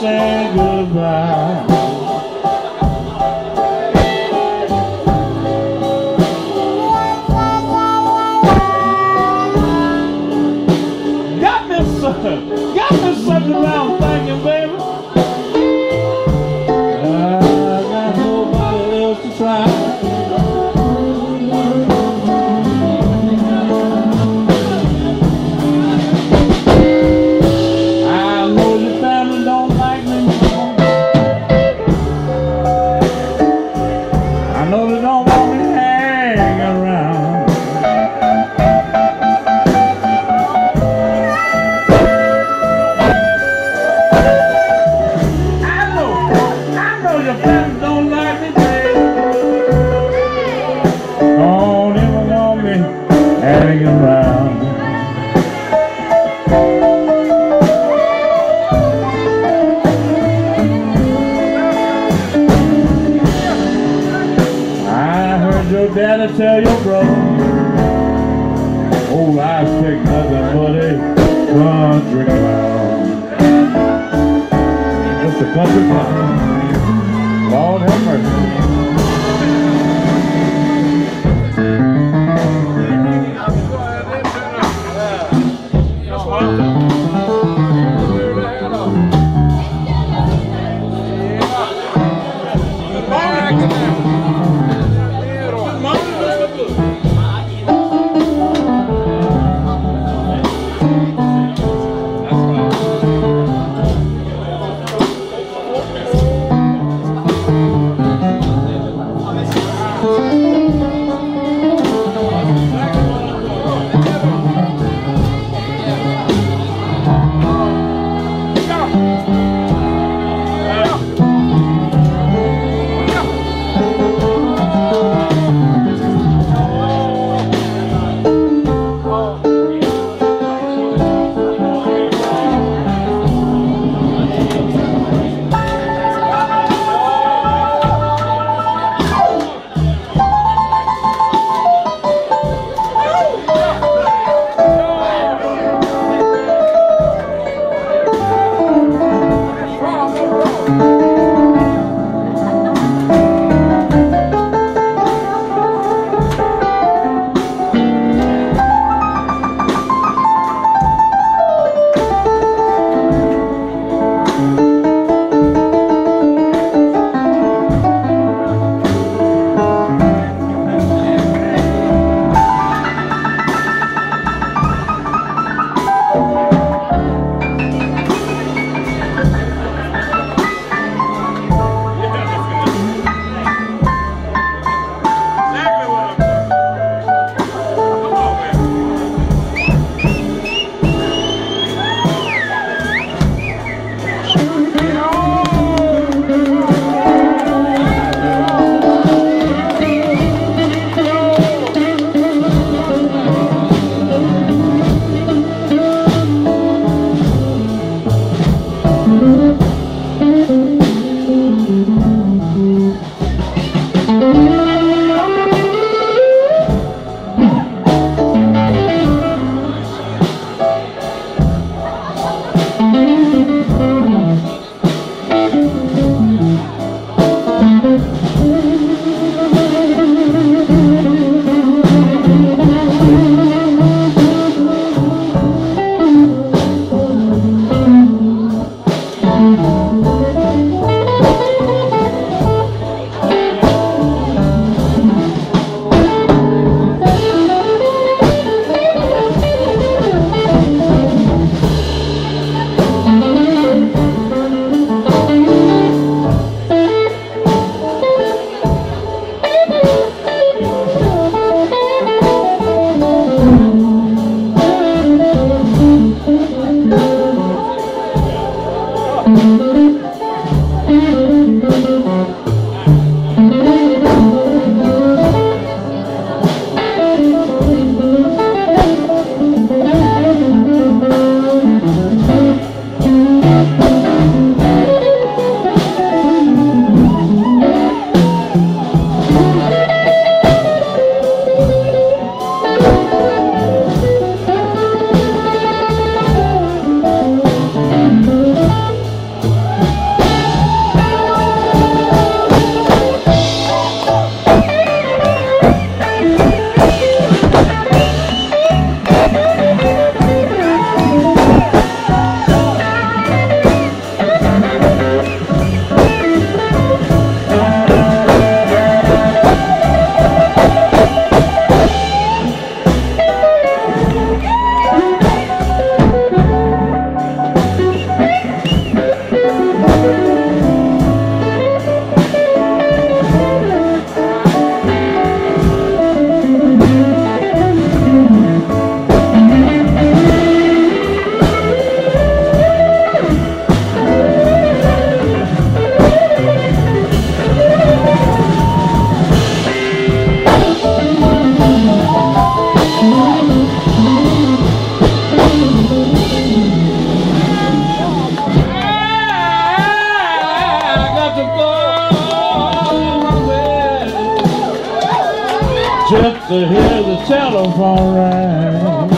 say goodbye. gotta tell your bro Whole life's kicked nothing but a country clown Just a country clown Lord have mercy. alright.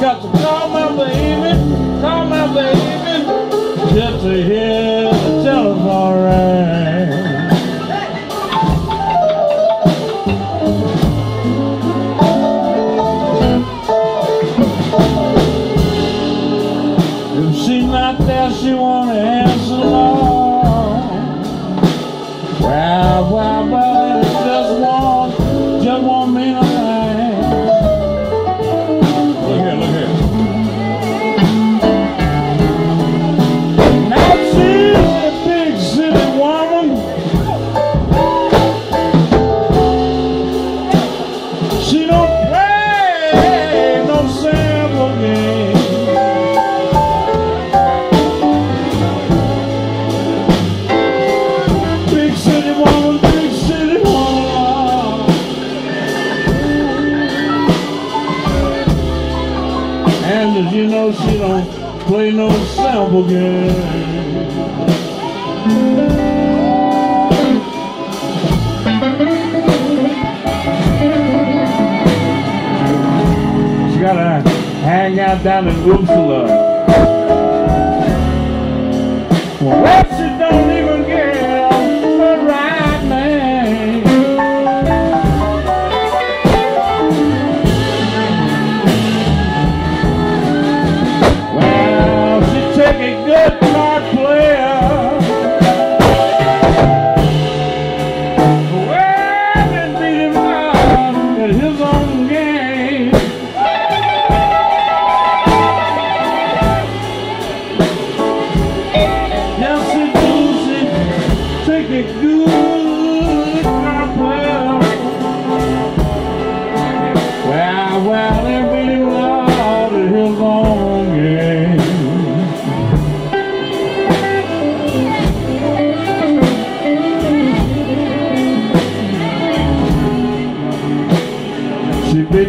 Got to call my baby, call my baby, just to hear. And as you know, she don't play no sample game. She gotta hang out down in Uppsala. Well,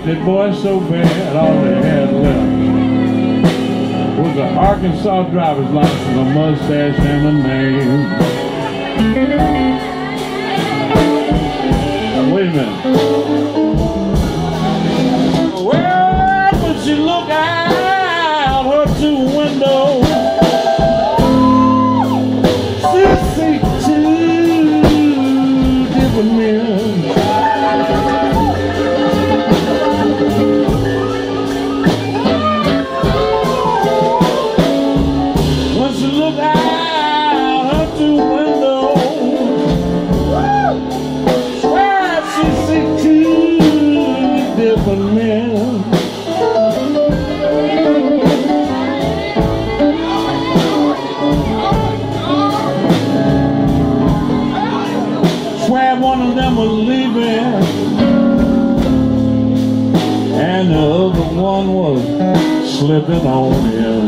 That boy so bad, all they had left was an Arkansas driver's license, a mustache, and a name. Now, wait a minute. one of them was leaving. And the other one was slipping on him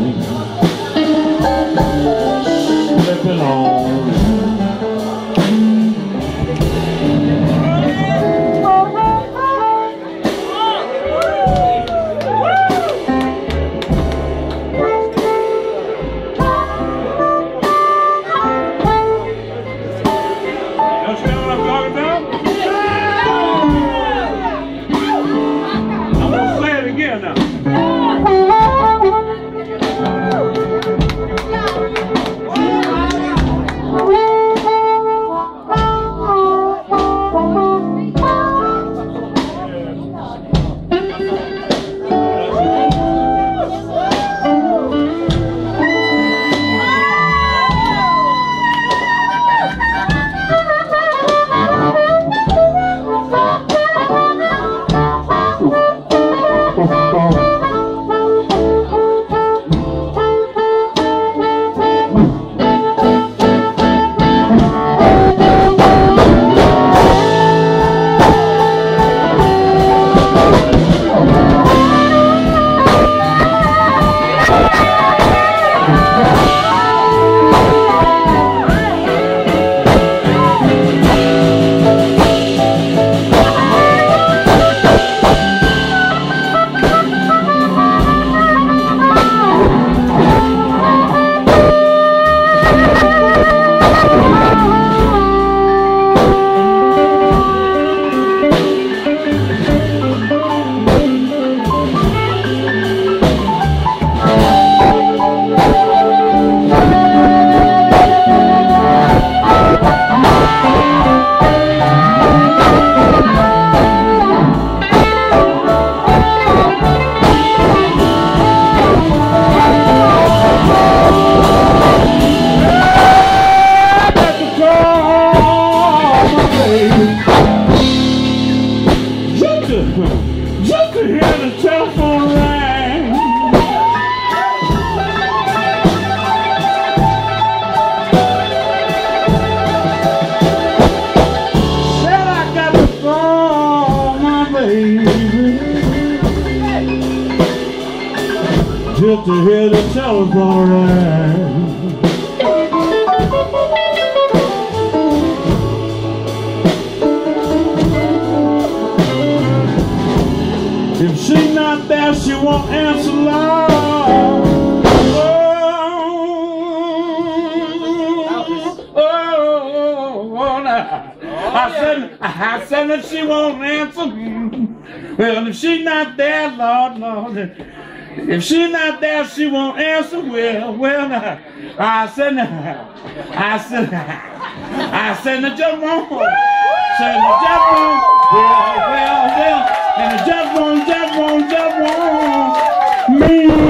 Just to hear the telephone ring. Said I got my baby. Just to hear the telephone ring. Not there, she won't answer long. Oh, oh, oh, nah. I oh, said, I said that she won't answer. Well, if she not there, Lord, Lord, if she not there, she won't answer. Well, well, nah. I said. I said, I said, I just won't. Said, I just won't. Well, well, well. And the just won't, avons, nous avons, mille